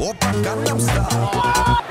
Опа, Gangnam Style.